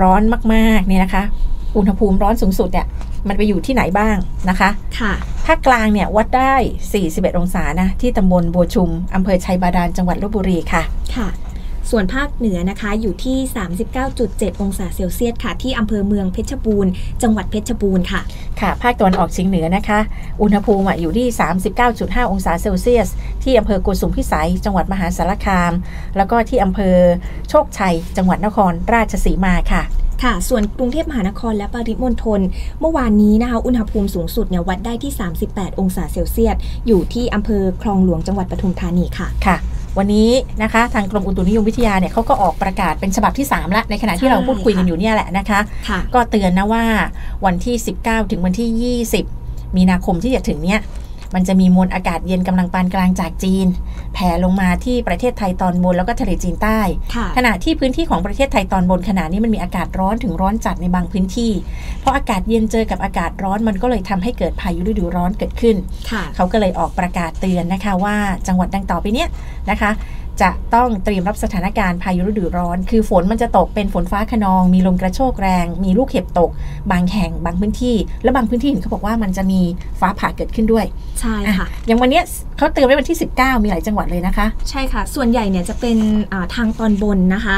ร้อนมากๆเนี่ยนะคะ อุณหภูมิร้อนสูงสุดเนี่ยมันไปอยู่ที่ไหนบ้างนะคะค่ะภาคกลางเนี่ยวัดได้ 41 องศานะที่ตำบลบัวชุมอำเภอชัยบาดาลจังหวัดลบบุรีค่ะค่ะ ส่วนภาคเหนือนะคะอยู่ที่ 39.7 องศาเซลเซียสค่ะ ที่อำเภอเมืองเพชรบูรณ์จังหวัดเพชรบูรณ์ค่ะ ค่ะ ภาคตะวันออกเฉียงเหนือนะคะ อุณหภูมิอะอยู่ที่ 39.5 องศาเซลเซียส ที่อำเภอโกสุมพิสัย จังหวัดมหาสารคาม แล้วก็ที่อำเภอโชคชัย จังหวัดนครราชสีมาค่ะค่ะ ส่วนกรุงเทพมหานครและปริมณฑลเมื่อวานนี้นะคะ อุณหภูมิสูงสุดเนี่ยวัดได้ที่ 38 องศาเซลเซียส อยู่ที่อำเภอคลองหลวงจังหวัดปทุมธานีค่ะ ค่ะ วันนี้นะคะทางกรมอุตุนิยมวิทยาเนี่ยเขาก็ออกประกาศเป็นฉบับที่3แล้วในขณะที่ใช่เราพูดคุยกันค่ะอยู่เนี่ยแหละนะคะค่ะก็เตือนนะว่าวันที่ 19 ถึงวันที่ 20 มีนาคมที่จะถึงเนี้ย มันจะมีมวลอากาศเย็นกำลังปานกลางจากจีน แผ่ลงมาที่ประเทศไทยตอนบนแล้วก็ทะเลจีนใต้ค่ะขณะที่พื้นที่ของประเทศไทยตอนบนขณะนี้มันมีอากาศร้อนถึงร้อนจัดในบางพื้นที่ เพราะอากาศเย็นเจอกับอากาศร้อนมันก็เลยทำให้เกิดพายุฤดูร้อนเกิดขึ้นค่ะเขาก็เลยออกประกาศเตือนนะคะว่าจังหวัดดังต่อไปเนี้ยนะคะ จะต้องเตรียมรับสถานการณ์พายุฤดูร้อน คือฝนมันจะตกเป็นฝนฟ้าขนอง มีลมกระโชกแรง มีลูกเห็บตก บางแห่งบางพื้นที่ และบางพื้นที่เห็นเขาบอกว่ามันจะมีฟ้าผ่าเกิดขึ้นด้วย ใช่ค่ะอ่อย่างวันเนี้ยเขาเตือนไว้วันที่ 19 มีหลายจังหวัดเลยนะคะ ใช่ค่ะ ส่วนใหญ่เนี่ยจะเป็นอ่าทางตอนบนนะคะ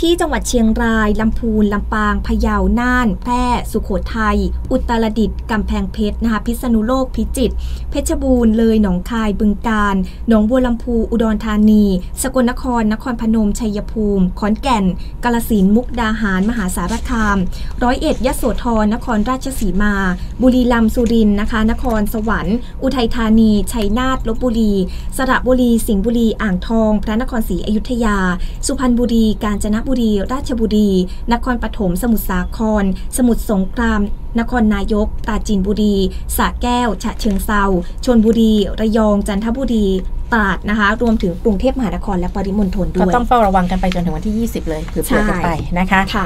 ที่จังหวัดเชียงราย ลำพูน ลำปาง พะเยา น่าน แพร่ สุโขทัย อุตรดิตถ์ กำแพงเพชรนะคะ พิษณุโลก พิจิตร เพชรบูรณ์ เลย หนองคาย บึงกาฬ หนองบัวลำพู อุดรธานีสกลนคร นครพนม ชัยภูมิ ขอนแก่น กาลสินธุ์มุกดาหาร มหาสารคาม ร้อยเอ็ดยโสธร นครราชสีมา บุรีรัมย์ สุรินทร์นะคะ นครสวรรค์ อุทัยธานี ชัยนาท ลบบุรี สระบุรี สิงห์บุรี อ่างทอง พระนครศรีอยุธยา สุพรรณบุรี กาญจนบุรี ราชบุรี นครปฐม สมุทรสาคร สมุทรสงคราม นครนายก ปราจีนบุรีสระแก้ว ฉะเชิงเซาชนบุรี ระยอง จันทบุรีตราดนะคะ รวมถึงกรุงเทพมหานครและปริมณฑลด้ก็วยต้องเฝ้าระวังกันไปจนถึงวันที่ 20 เลยเผื่อๆกันไปนะคะค่ะ